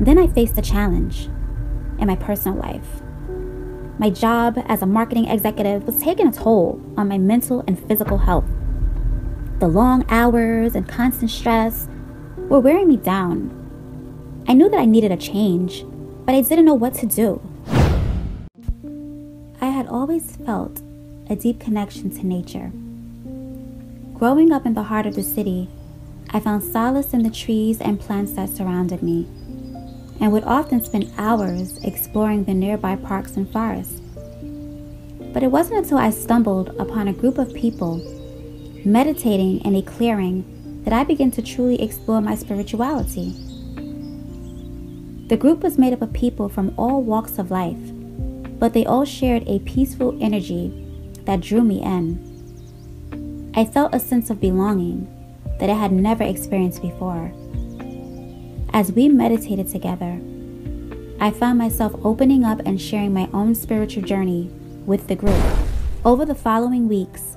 Then I faced a challenge in my personal life. My job as a marketing executive was taking a toll on my mental and physical health. The long hours and constant stress were wearing me down. I knew that I needed a change, but I didn't know what to do. I had always felt a deep connection to nature. Growing up in the heart of the city, I found solace in the trees and plants that surrounded me and would often spend hours exploring the nearby parks and forests. But it wasn't until I stumbled upon a group of people meditating in a clearing that I began to truly explore my spirituality. The group was made up of people from all walks of life, but they all shared a peaceful energy that drew me in. I felt a sense of belonging that I had never experienced before. As we meditated together, I found myself opening up and sharing my own spiritual journey with the group. Over the following weeks,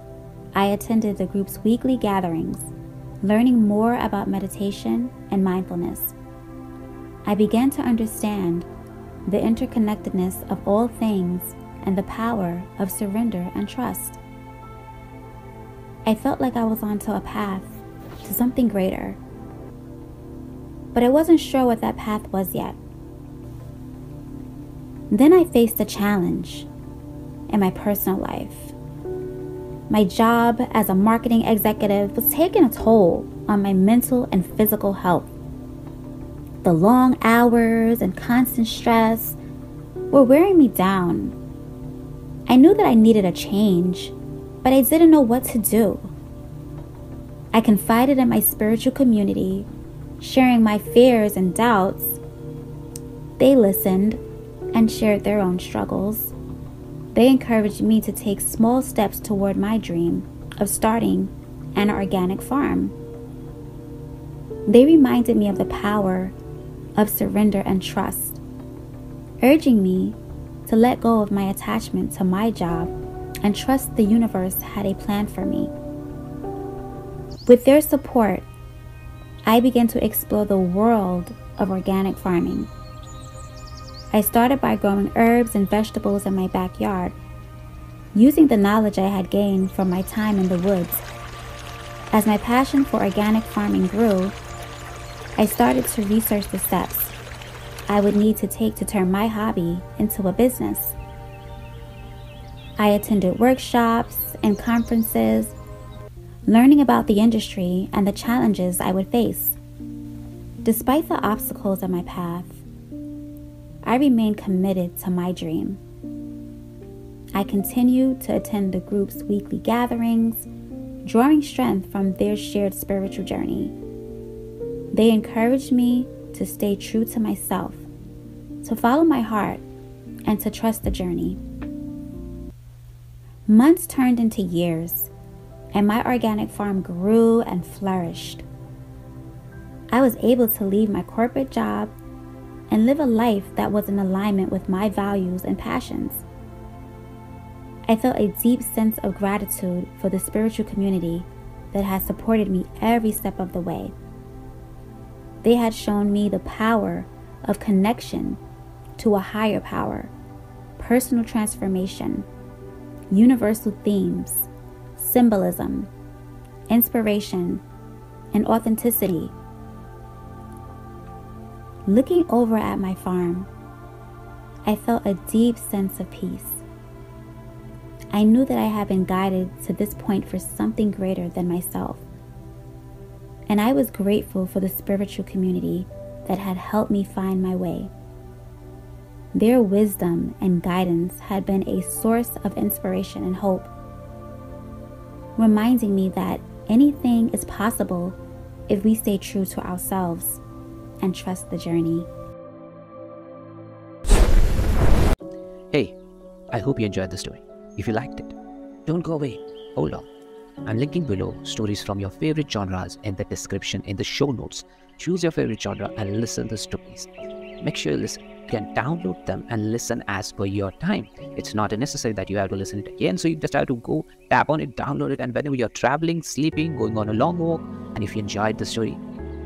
I attended the group's weekly gatherings, learning more about meditation and mindfulness. I began to understand the interconnectedness of all things and the power of surrender and trust. I felt like I was onto a path to something greater but I wasn't sure what that path was yet. Then I faced a challenge in my personal life. My job as a marketing executive was taking a toll on my mental and physical health. The long hours and constant stress were wearing me down. I knew that I needed a change, but I didn't know what to do. I confided in my spiritual community sharing my fears and doubts, they listened and shared their own struggles. They encouraged me to take small steps toward my dream of starting an organic farm. They reminded me of the power of surrender and trust, urging me to let go of my attachment to my job and trust the universe had a plan for me. With their support, I began to explore the world of organic farming. I started by growing herbs and vegetables in my backyard, using the knowledge I had gained from my time in the woods. As my passion for organic farming grew, I started to research the steps I would need to take to turn my hobby into a business. I attended workshops and conferences learning about the industry and the challenges I would face. Despite the obstacles in my path, I remained committed to my dream. I continued to attend the group's weekly gatherings, drawing strength from their shared spiritual journey. They encouraged me to stay true to myself, to follow my heart, and to trust the journey. Months turned into years and my organic farm grew and flourished. I was able to leave my corporate job and live a life that was in alignment with my values and passions. I felt a deep sense of gratitude for the spiritual community that has supported me every step of the way. They had shown me the power of connection to a higher power, personal transformation, universal themes, symbolism, inspiration, and authenticity. Looking over at my farm, I felt a deep sense of peace. I knew that I had been guided to this point for something greater than myself. And I was grateful for the spiritual community that had helped me find my way. Their wisdom and guidance had been a source of inspiration and hope reminding me that anything is possible if we stay true to ourselves and trust the journey. Hey, I hope you enjoyed the story. If you liked it, don't go away. Hold on. I'm linking below stories from your favorite genres in the description in the show notes. Choose your favorite genre and listen to the stories. Make sure you listen can download them and listen as per your time. It's not necessary that you have to listen it again. So you just have to go tap on it, download it, and whenever you're traveling, sleeping, going on a long walk, and if you enjoyed the story,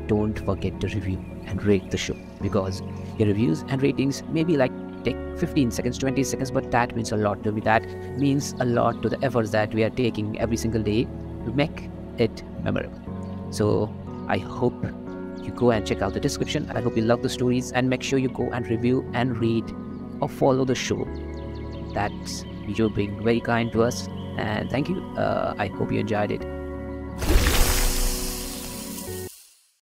don't forget to review and rate the show because Your reviews and ratings may be like take 15 seconds, 20 seconds, but that means a lot to me. That means a lot to the efforts that we are taking every single day to make it memorable. So I hope you go and check out the description. I hope you love the stories and make sure you go and review and read or follow the show. That's you're being very kind to us and thank you. Uh, I hope you enjoyed it.